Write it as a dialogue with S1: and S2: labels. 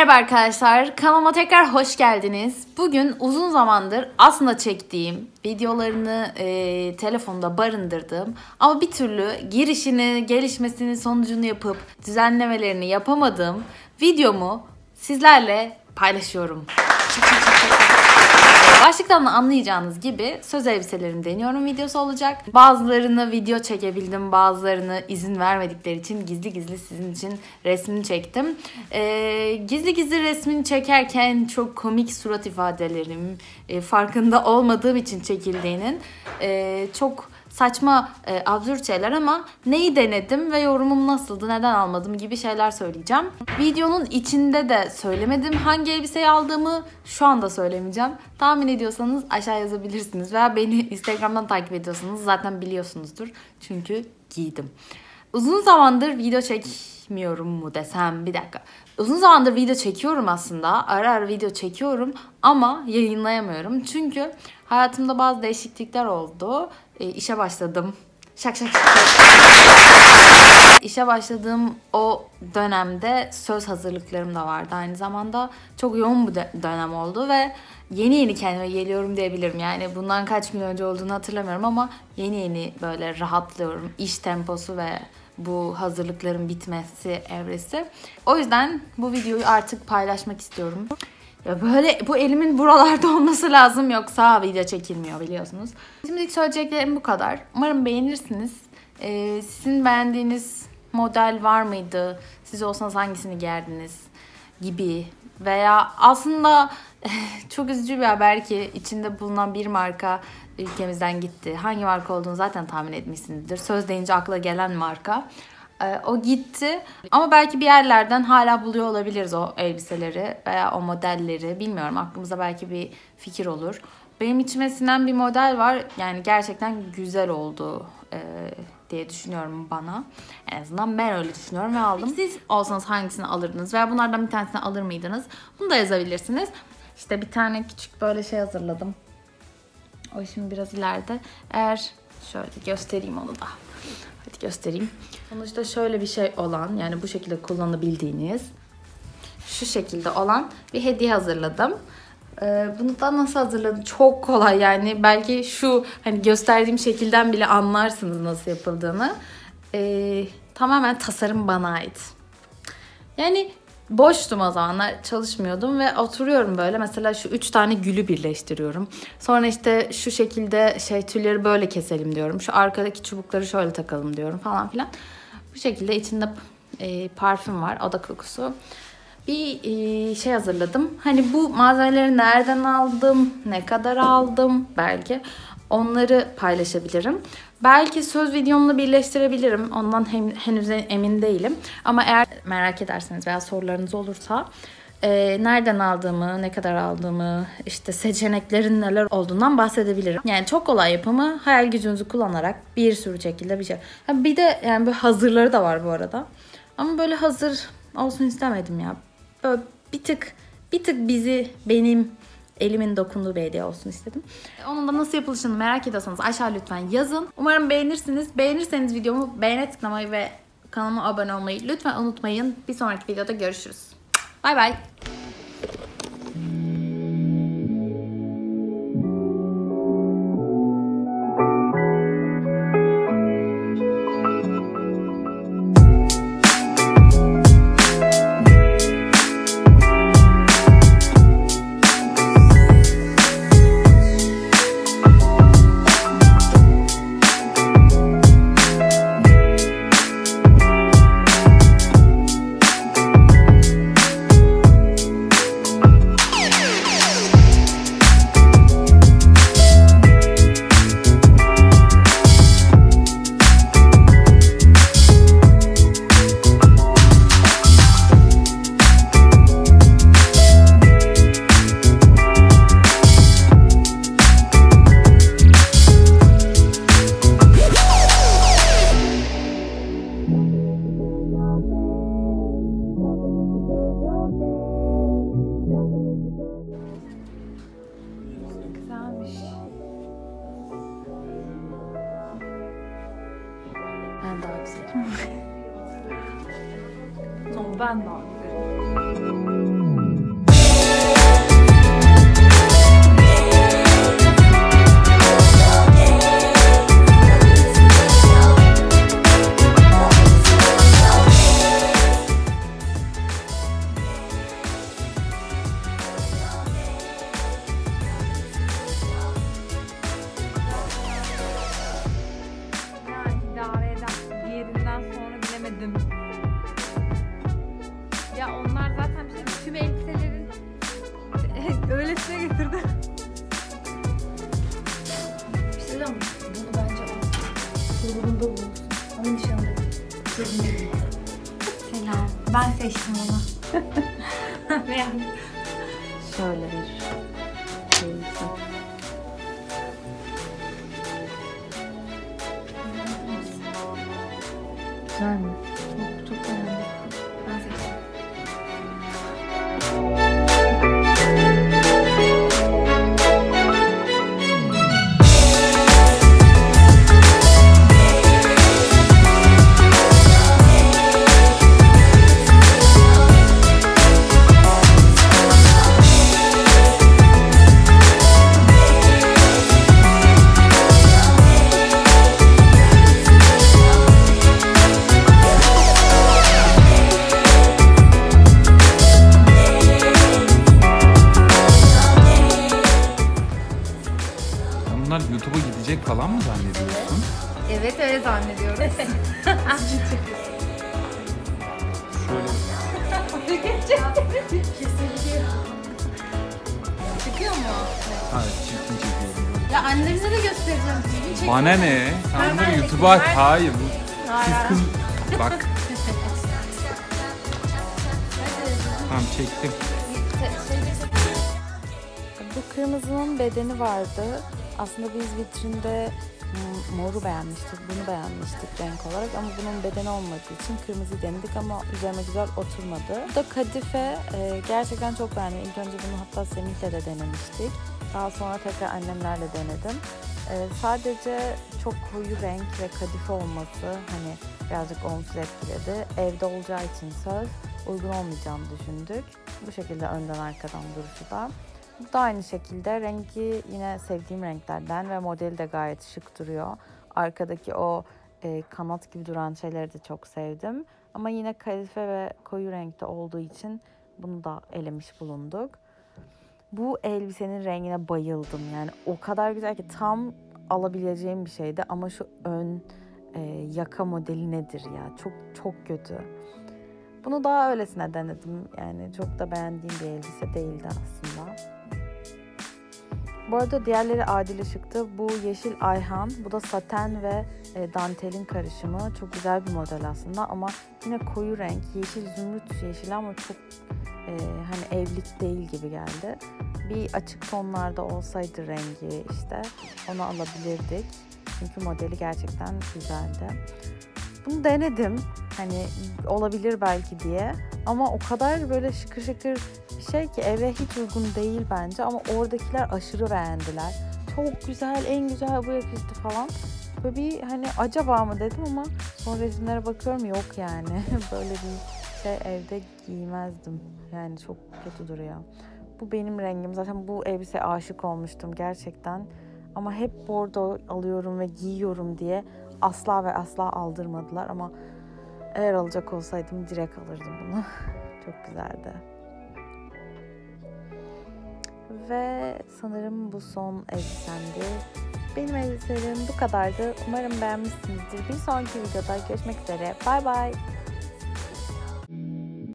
S1: Merhaba arkadaşlar. Kanalıma tekrar hoş geldiniz. Bugün uzun zamandır aslında çektiğim videolarını e, telefonda barındırdım. Ama bir türlü girişini, gelişmesini, sonucunu yapıp düzenlemelerini yapamadığım videomu sizlerle paylaşıyorum. Başlıktan da anlayacağınız gibi söz elbiselerimi deniyorum videosu olacak. Bazılarını video çekebildim, bazılarını izin vermedikleri için gizli gizli sizin için resmini çektim. Ee, gizli gizli resmini çekerken çok komik surat ifadelerim e, farkında olmadığım için çekildiğinin e, çok saçma, e, absürt şeyler ama neyi denedim ve yorumum nasıldı, neden almadım gibi şeyler söyleyeceğim. Videonun içinde de söylemedim hangi elbiseyi aldığımı şu anda söylemeyeceğim. Tahmin ediyorsanız aşağı yazabilirsiniz veya beni Instagram'dan takip ediyorsanız zaten biliyorsunuzdur. Çünkü giydim. Uzun zamandır video çekmiyorum mu desem bir dakika. Uzun zamandır video çekiyorum aslında. Ara ara video çekiyorum ama yayınlayamıyorum. Çünkü hayatımda bazı değişiklikler oldu. E, işe başladım. Şak şak şak. İşe başladığım o dönemde söz hazırlıklarım da vardı aynı zamanda. Çok yoğun bir dönem oldu ve yeni yeni kendime geliyorum diyebilirim. Yani bundan kaç gün önce olduğunu hatırlamıyorum ama yeni yeni böyle rahatlıyorum. İş temposu ve bu hazırlıkların bitmesi evresi. O yüzden bu videoyu artık paylaşmak istiyorum. Ya böyle bu elimin buralarda olması lazım yoksa video çekilmiyor biliyorsunuz. Şimdilik söyleyeceklerim bu kadar. Umarım beğenirsiniz. Ee, sizin beğendiğiniz model var mıydı? Siz olsanız hangisini gerdiniz? Gibi veya aslında çok üzücü bir haber ki içinde bulunan bir marka ülkemizden gitti. Hangi marka olduğunu zaten tahmin etmişsinizdir. Söz deyince akla gelen marka. Ee, o gitti. Ama belki bir yerlerden hala buluyor olabiliriz o elbiseleri veya o modelleri. Bilmiyorum aklımıza belki bir fikir olur. Benim içime sinen bir model var. Yani gerçekten güzel oldu e, diye düşünüyorum bana. En azından ben öyle düşünüyorum ve aldım. Siz olsanız hangisini alırdınız veya bunlardan bir tanesini alır mıydınız? Bunu da yazabilirsiniz. İşte bir tane küçük böyle şey hazırladım. O şimdi biraz ileride. Eğer şöyle göstereyim onu da. Hadi göstereyim. Sonuçta şöyle bir şey olan yani bu şekilde kullanabildiğiniz şu şekilde olan bir hediye hazırladım. Ee, bunu da nasıl hazırladım? Çok kolay yani. Belki şu hani gösterdiğim şekilden bile anlarsınız nasıl yapıldığını. Ee, tamamen tasarım bana ait. Yani boştum o zamanlar çalışmıyordum ve oturuyorum böyle mesela şu üç tane gülü birleştiriyorum. Sonra işte şu şekilde şey tülleri böyle keselim diyorum. Şu arkadaki çubukları şöyle takalım diyorum falan filan. Bu şekilde içinde e, parfüm var oda kokusu. Bir e, şey hazırladım. Hani bu malzemeleri nereden aldım, ne kadar aldım belki onları paylaşabilirim. Belki söz videomla birleştirebilirim. Ondan hem, henüz emin değilim. Ama eğer merak ederseniz veya sorularınız olursa e, nereden aldığımı, ne kadar aldığımı, işte seçeneklerin neler olduğundan bahsedebilirim. Yani çok kolay yapımı hayal gücünüzü kullanarak bir sürü şekilde bir şey. bir de yani böyle hazırları da var bu arada. Ama böyle hazır olsun istemedim ya. Böyle bir tık bir tık bizi benim elimin dokunduğu bir hediye olsun istedim. Onun da nasıl yapılışını merak ediyorsanız aşağı lütfen yazın. Umarım beğenirsiniz. Beğenirseniz videomu beğene tıklamayı ve kanalıma abone olmayı lütfen unutmayın. Bir sonraki videoda görüşürüz. Bay bay. 反応す。
S2: Ben daha güzelim.
S1: Şöyle bir elbise. Güzel mi?
S3: Gidecek falan mı zannediyorsun?
S2: Evet öyle zannediyoruz.
S3: Şöyle
S2: Çıkıyor mu?
S3: ha, çirkin çekiyorum.
S2: Ya annemize de göstereceğim. Düzgün.
S3: Bana ne? Sen
S2: ben
S3: YouTube'a. Hayır. Bu,
S2: Hayır,
S3: siz kız... Bak. tamam çektim.
S1: Bu kırmızının bedeni vardı. Aslında biz vitrinde m- moru beğenmiştik, bunu beğenmiştik renk olarak ama bunun bedeni olmadığı için kırmızı denedik ama üzerine güzel oturmadı. Bu da kadife. e, gerçekten çok beğendim. İlk önce bunu hatta Semih'le de denemiştik. Daha sonra tekrar annemlerle denedim. E, sadece çok koyu renk ve kadife olması hani birazcık olumsuz etkiledi. Evde olacağı için söz uygun olmayacağını düşündük. Bu şekilde önden arkadan duruşu da. Bu da aynı şekilde rengi yine sevdiğim renklerden ve modeli de gayet şık duruyor. Arkadaki o e, kanat gibi duran şeyleri de çok sevdim. Ama yine kadife ve koyu renkte olduğu için bunu da elemiş bulunduk. Bu elbisenin rengine bayıldım. Yani o kadar güzel ki tam alabileceğim bir şeydi ama şu ön e, yaka modeli nedir ya? Çok çok kötü. Bunu daha öylesine denedim. Yani çok da beğendiğim bir elbise değildi aslında. Bu arada diğerleri adil ışıktı. Bu yeşil ayhan, bu da saten ve e, dantelin karışımı. Çok güzel bir model aslında ama yine koyu renk, yeşil zümrüt yeşili ama çok e, hani evlilik değil gibi geldi. Bir açık tonlarda olsaydı rengi işte onu alabilirdik. Çünkü modeli gerçekten güzeldi. Bunu denedim. Hani olabilir belki diye. Ama o kadar böyle şıkır şıkır şey ki eve hiç uygun değil bence ama oradakiler aşırı beğendiler. Çok güzel, en güzel bu yakıştı falan. Böyle bir hani acaba mı dedim ama son resimlere bakıyorum yok yani. Böyle bir şey evde giymezdim. Yani çok kötü duruyor. Bu benim rengim. Zaten bu elbiseye aşık olmuştum gerçekten. Ama hep bordo alıyorum ve giyiyorum diye asla ve asla aldırmadılar ama eğer alacak olsaydım direkt alırdım bunu. Çok güzeldi. Ve sanırım bu son elbisemdi. Benim elbiselerim bu kadardı. Umarım beğenmişsinizdir. Bir sonraki videoda görüşmek üzere. Bay bay.